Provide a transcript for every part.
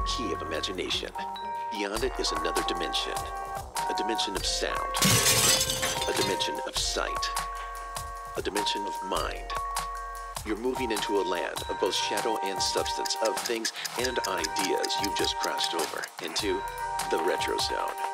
the key of imagination. Beyond it is another dimension. A dimension of sound. A dimension of sight. A dimension of mind. You're moving into a land of both shadow and substance, of things and ideas you've just crossed over into the retro zone.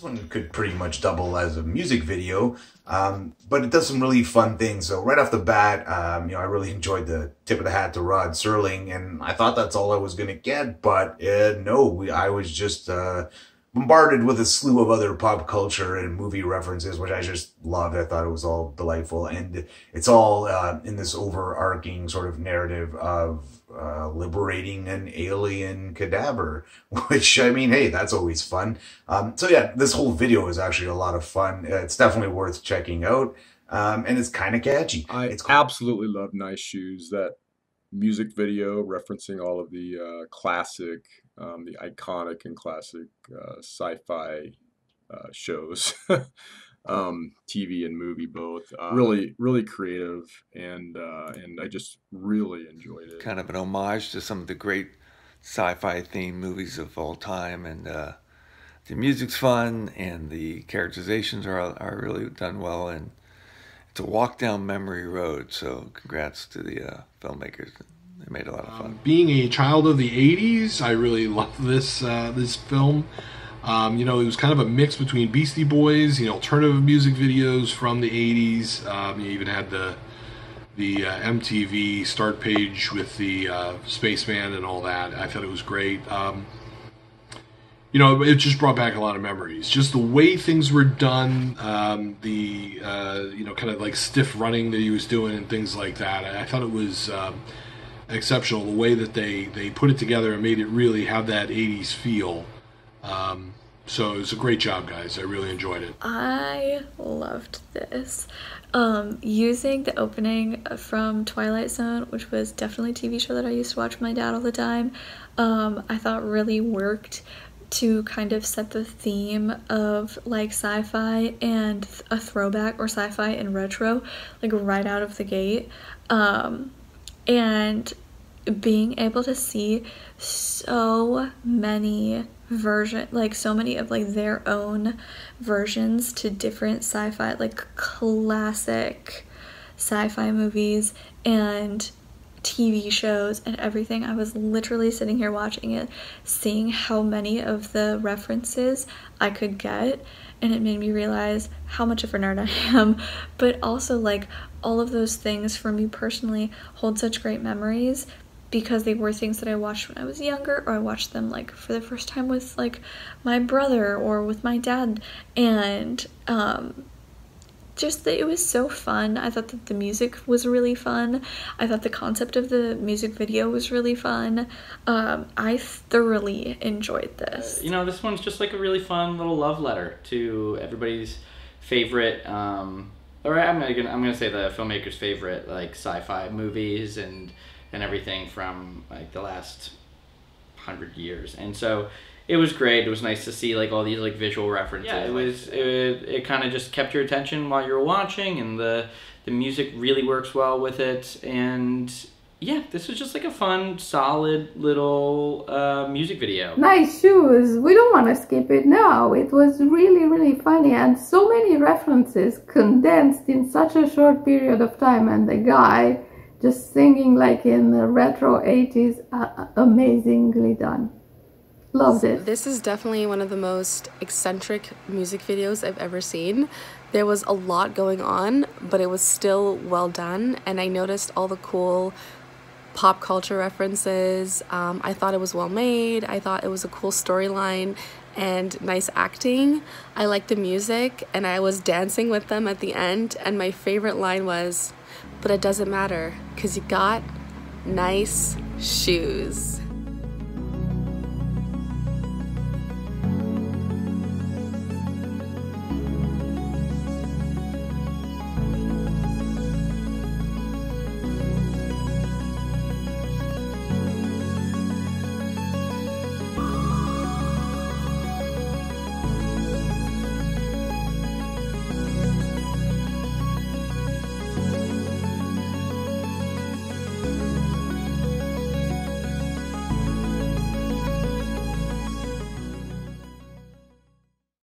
This one could pretty much double as a music video, um, but it does some really fun things. So right off the bat, um, you know, I really enjoyed the tip of the hat to Rod Serling, and I thought that's all I was gonna get, but uh, no, we, I was just uh, bombarded with a slew of other pop culture and movie references, which I just loved. I thought it was all delightful, and it's all uh, in this overarching sort of narrative of uh, liberating an alien cadaver, which I mean, hey, that's always fun. Um, so yeah, this whole video is actually a lot of fun. It's definitely worth checking out. Um, and it's kind of catchy. I it's cool. absolutely love Nice Shoes, that music video referencing all of the uh, classic, um, the iconic and classic uh, sci-fi uh, shows. um, TV and movie both. Uh, really, really creative, and uh, and I just really enjoyed it. kind of an homage to some of the great sci-fi themed movies of all time and uh, the music's fun and the characterizations are, are really done well and it's a walk down memory road so congrats to the uh, filmmakers. They made a lot of fun. Being a child of the 80s i really love this uh, this film. Um, you know it was kind of a mix between beastie boys you know alternative music videos from the 80s um, you even had the the uh, mtv start page with the uh, spaceman and all that. I thought it was great. Um, you know, it just brought back a lot of memories. Just the way things were done, um, the uh, you know, kind of like stiff running that he was doing and things like that. I, I thought it was um, exceptional the way that they they put it together and made it really have that '80s feel. Um, so it was a great job, guys. I really enjoyed it. I loved this. Um, using the opening from Twilight Zone, which was definitely a TV show that I used to watch with my dad all the time, um, I thought really worked to kind of set the theme of like sci-fi and a throwback or sci-fi and retro like right out of the gate. Um and being able to see so many version like so many of like their own versions to different sci-fi like classic sci-fi movies and TV shows and everything. I was literally sitting here watching it, seeing how many of the references I could get, and it made me realize how much of a nerd I am. But also, like, all of those things for me personally hold such great memories because they were things that I watched when I was younger, or I watched them like for the first time with like my brother or with my dad, and um, just that it was so fun. I thought that the music was really fun. I thought the concept of the music video was really fun. Um, I thoroughly enjoyed this. You know, this one's just like a really fun little love letter to everybody's favorite. Um, or I'm gonna I'm gonna say the filmmaker's favorite like sci-fi movies and and everything from like the last hundred years. And so it was great. It was nice to see like all these like visual references. Yeah, it was it, it kind of just kept your attention while you were watching, and the the music really works well with it. And yeah, this was just like a fun, solid little uh, music video. Nice shoes. We don't want to skip it now. It was really, really funny and so many references condensed in such a short period of time. And the guy just singing like in the retro 80s, uh, amazingly done. Loved it. This is definitely one of the most eccentric music videos I've ever seen. There was a lot going on, but it was still well done, and I noticed all the cool pop culture references. Um, I thought it was well made. I thought it was a cool storyline and nice acting. I liked the music, and I was dancing with them at the end. And my favorite line was, "But it doesn't matter, cause you got nice shoes."